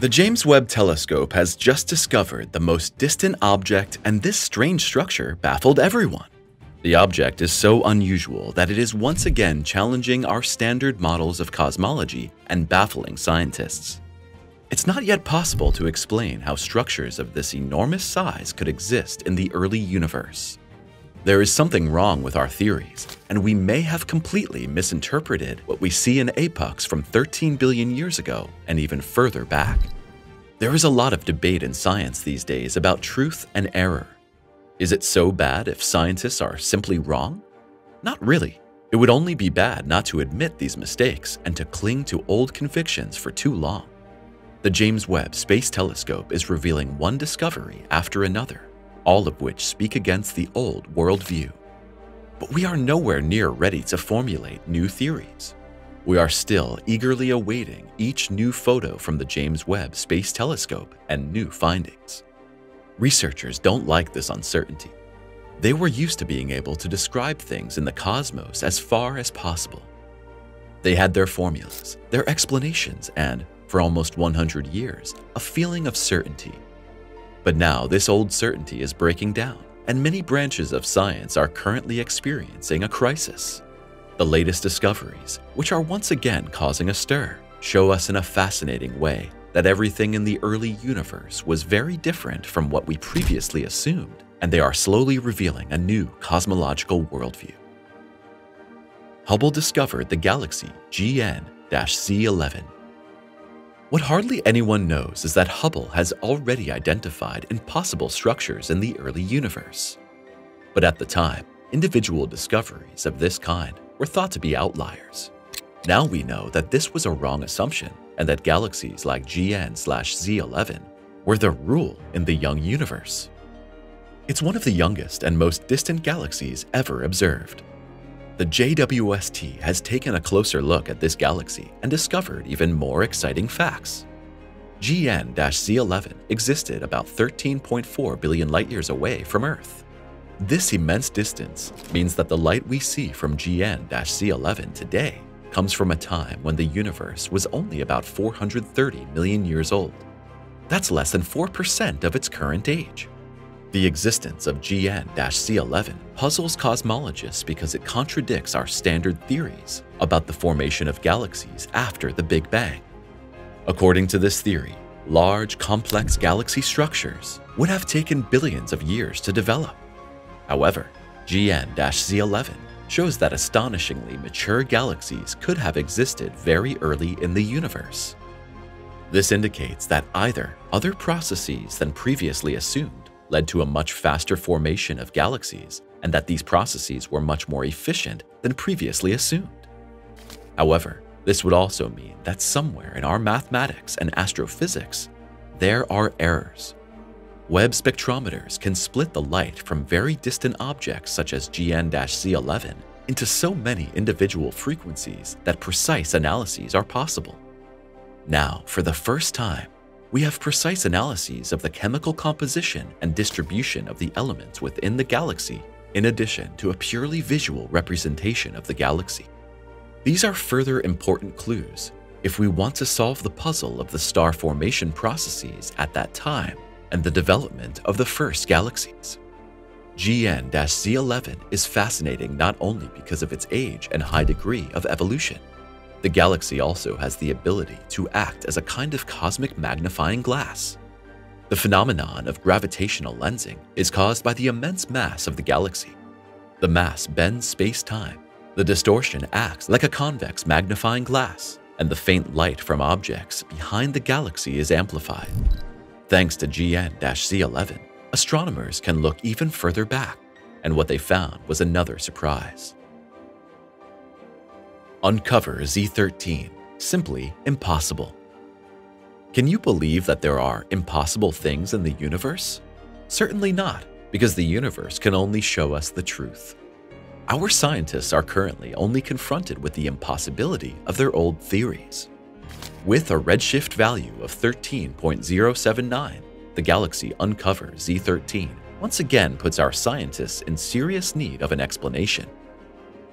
The James Webb Telescope has just discovered the most distant object, and this strange structure baffled everyone. The object is so unusual that it is once again challenging our standard models of cosmology and baffling scientists. It's not yet possible to explain how structures of this enormous size could exist in the early universe. There is something wrong with our theories, and we may have completely misinterpreted what we see in epochs from 13 billion years ago and even further back. There is a lot of debate in science these days about truth and error. Is it so bad if scientists are simply wrong? Not really. It would only be bad not to admit these mistakes and to cling to old convictions for too long. The James Webb Space Telescope is revealing one discovery after another all of which speak against the old worldview. But we are nowhere near ready to formulate new theories. We are still eagerly awaiting each new photo from the James Webb Space Telescope and new findings. Researchers don't like this uncertainty. They were used to being able to describe things in the cosmos as far as possible. They had their formulas, their explanations, and, for almost 100 years, a feeling of certainty but now this old certainty is breaking down, and many branches of science are currently experiencing a crisis. The latest discoveries, which are once again causing a stir, show us in a fascinating way that everything in the early universe was very different from what we previously assumed, and they are slowly revealing a new cosmological worldview. Hubble discovered the galaxy GN-Z11 what hardly anyone knows is that Hubble has already identified impossible structures in the early universe. But at the time, individual discoveries of this kind were thought to be outliers. Now we know that this was a wrong assumption and that galaxies like GN-Z11 were the rule in the young universe. It's one of the youngest and most distant galaxies ever observed. The JWST has taken a closer look at this galaxy and discovered even more exciting facts. GN Z11 existed about 13.4 billion light-years away from Earth. This immense distance means that the light we see from GN Z11 today comes from a time when the universe was only about 430 million years old. That's less than 4% of its current age. The existence of GN-Z11 puzzles cosmologists because it contradicts our standard theories about the formation of galaxies after the Big Bang. According to this theory, large, complex galaxy structures would have taken billions of years to develop. However, GN-Z11 shows that astonishingly mature galaxies could have existed very early in the universe. This indicates that either other processes than previously assumed led to a much faster formation of galaxies and that these processes were much more efficient than previously assumed. However, this would also mean that somewhere in our mathematics and astrophysics, there are errors. Webb spectrometers can split the light from very distant objects such as GN-Z11 into so many individual frequencies that precise analyses are possible. Now, for the first time, we have precise analyses of the chemical composition and distribution of the elements within the galaxy, in addition to a purely visual representation of the galaxy. These are further important clues if we want to solve the puzzle of the star formation processes at that time and the development of the first galaxies. GN-Z11 is fascinating not only because of its age and high degree of evolution, the galaxy also has the ability to act as a kind of cosmic magnifying glass. The phenomenon of gravitational lensing is caused by the immense mass of the galaxy. The mass bends space-time. The distortion acts like a convex magnifying glass, and the faint light from objects behind the galaxy is amplified. Thanks to GN-Z11, astronomers can look even further back, and what they found was another surprise. Uncover Z13. Simply impossible. Can you believe that there are impossible things in the universe? Certainly not, because the universe can only show us the truth. Our scientists are currently only confronted with the impossibility of their old theories. With a redshift value of 13.079, the galaxy Uncover Z13 once again puts our scientists in serious need of an explanation.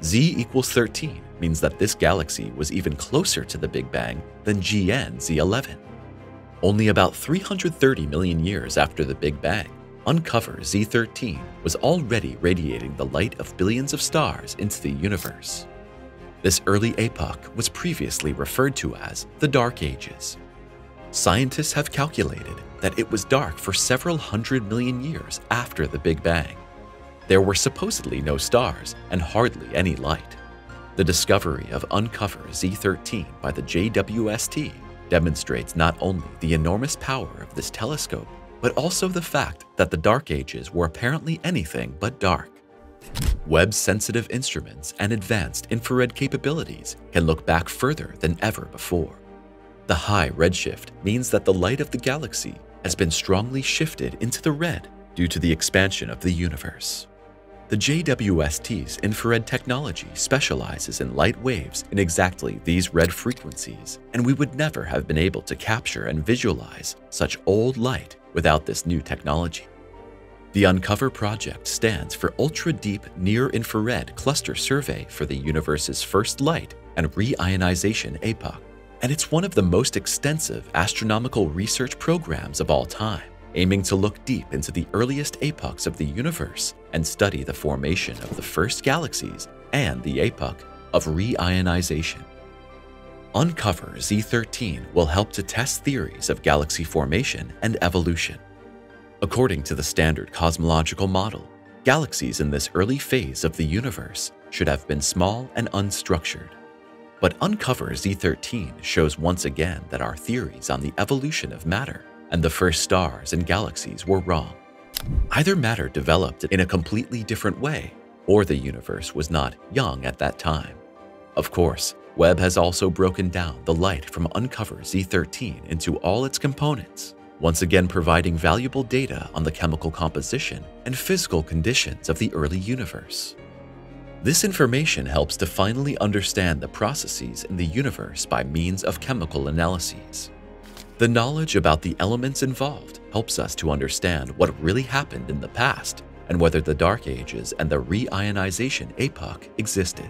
Z equals 13 means that this galaxy was even closer to the Big Bang than GN Z11. Only about 330 million years after the Big Bang, Uncover Z13 was already radiating the light of billions of stars into the universe. This early epoch was previously referred to as the Dark Ages. Scientists have calculated that it was dark for several hundred million years after the Big Bang. There were supposedly no stars and hardly any light. The discovery of Uncover Z13 by the JWST demonstrates not only the enormous power of this telescope, but also the fact that the Dark Ages were apparently anything but dark. Webb-sensitive instruments and advanced infrared capabilities can look back further than ever before. The high redshift means that the light of the galaxy has been strongly shifted into the red due to the expansion of the universe. The JWST's infrared technology specializes in light waves in exactly these red frequencies, and we would never have been able to capture and visualize such old light without this new technology. The Uncover project stands for Ultra Deep Near Infrared Cluster Survey for the universe's first light and reionization epoch, and it's one of the most extensive astronomical research programs of all time aiming to look deep into the earliest epochs of the universe and study the formation of the first galaxies and the epoch of reionization. Uncover Z13 will help to test theories of galaxy formation and evolution. According to the standard cosmological model, galaxies in this early phase of the universe should have been small and unstructured. But Uncover Z13 shows once again that our theories on the evolution of matter and the first stars and galaxies were wrong. Either matter developed in a completely different way, or the universe was not young at that time. Of course, Webb has also broken down the light from Uncover Z13 into all its components, once again providing valuable data on the chemical composition and physical conditions of the early universe. This information helps to finally understand the processes in the universe by means of chemical analyses. The knowledge about the elements involved helps us to understand what really happened in the past and whether the Dark Ages and the reionization epoch existed.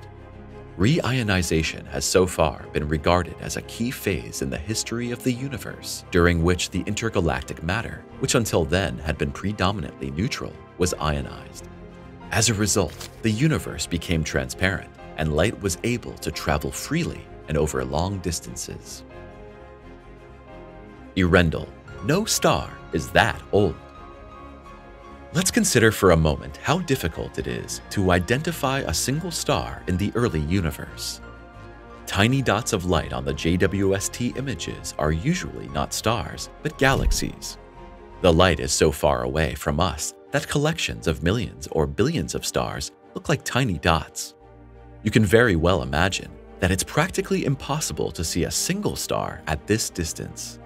Reionization has so far been regarded as a key phase in the history of the universe, during which the intergalactic matter, which until then had been predominantly neutral, was ionized. As a result, the universe became transparent and light was able to travel freely and over long distances. Earendel. No star is that old. Let's consider for a moment how difficult it is to identify a single star in the early universe. Tiny dots of light on the JWST images are usually not stars, but galaxies. The light is so far away from us that collections of millions or billions of stars look like tiny dots. You can very well imagine that it's practically impossible to see a single star at this distance.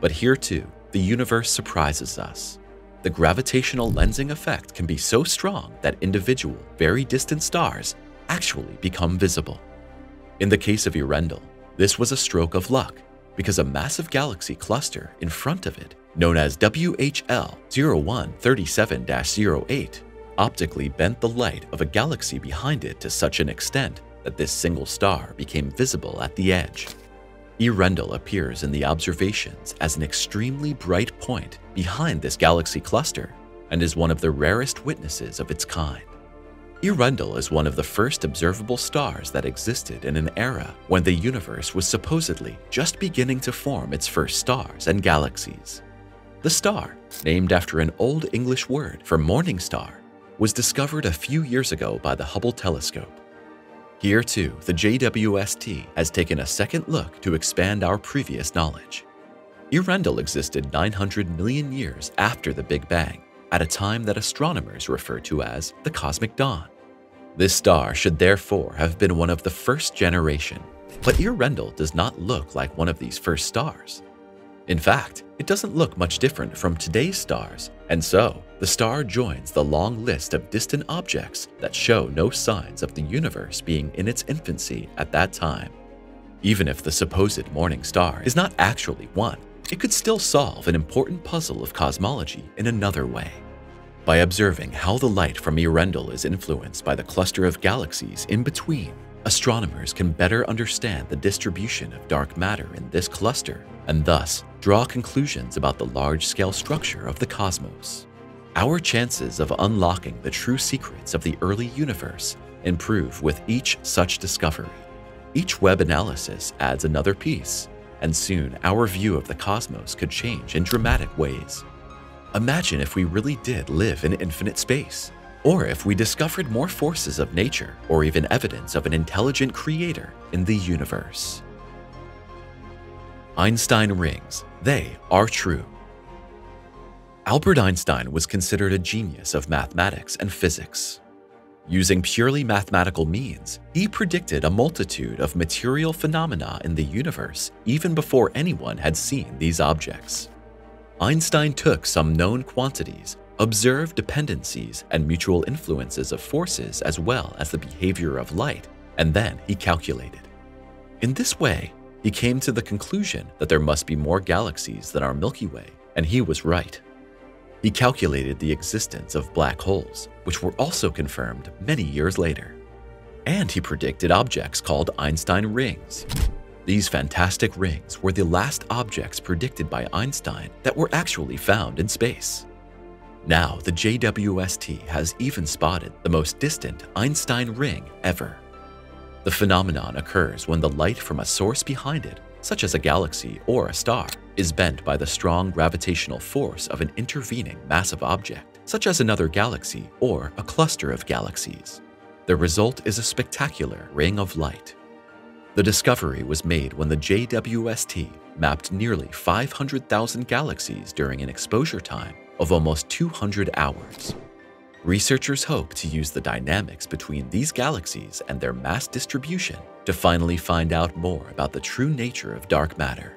But here too, the universe surprises us. The gravitational lensing effect can be so strong that individual, very distant stars actually become visible. In the case of Earendel, this was a stroke of luck because a massive galaxy cluster in front of it, known as WHL 0137-08, optically bent the light of a galaxy behind it to such an extent that this single star became visible at the edge. Earendel appears in the observations as an extremely bright point behind this galaxy cluster and is one of the rarest witnesses of its kind. Earendel is one of the first observable stars that existed in an era when the universe was supposedly just beginning to form its first stars and galaxies. The star, named after an Old English word for morning star, was discovered a few years ago by the Hubble telescope. Here too, the JWST has taken a second look to expand our previous knowledge. Earendel existed 900 million years after the Big Bang, at a time that astronomers refer to as the cosmic dawn. This star should therefore have been one of the first generation, but Earendel does not look like one of these first stars. In fact, it doesn't look much different from today's stars, and so the star joins the long list of distant objects that show no signs of the universe being in its infancy at that time. Even if the supposed morning star is not actually one, it could still solve an important puzzle of cosmology in another way. By observing how the light from Earendel is influenced by the cluster of galaxies in between, astronomers can better understand the distribution of dark matter in this cluster and thus draw conclusions about the large-scale structure of the cosmos. Our chances of unlocking the true secrets of the early universe improve with each such discovery. Each Webb analysis adds another piece, and soon our view of the cosmos could change in dramatic ways. Imagine if we really did live in infinite space, or if we discovered more forces of nature or even evidence of an intelligent creator in the universe. Einstein rings, they are true. Albert Einstein was considered a genius of mathematics and physics. Using purely mathematical means, he predicted a multitude of material phenomena in the universe even before anyone had seen these objects. Einstein took some known quantities, observed dependencies and mutual influences of forces as well as the behavior of light, and then he calculated. In this way, he came to the conclusion that there must be more galaxies than our Milky Way, and he was right. He calculated the existence of black holes, which were also confirmed many years later. And he predicted objects called Einstein rings. These fantastic rings were the last objects predicted by Einstein that were actually found in space. Now, the JWST has even spotted the most distant Einstein ring ever. The phenomenon occurs when the light from a source behind it, such as a galaxy or a star, is bent by the strong gravitational force of an intervening massive object, such as another galaxy or a cluster of galaxies. The result is a spectacular ring of light. The discovery was made when the JWST mapped nearly 500,000 galaxies during an exposure time of almost 200 hours. Researchers hope to use the dynamics between these galaxies and their mass distribution to finally find out more about the true nature of dark matter.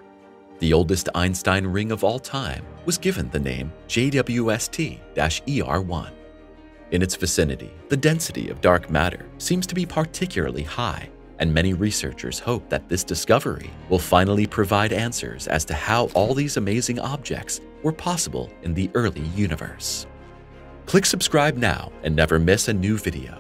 The oldest Einstein ring of all time was given the name JWST-ER1. In its vicinity, the density of dark matter seems to be particularly high, and many researchers hope that this discovery will finally provide answers as to how all these amazing objects were possible in the early universe. Click subscribe now and never miss a new video.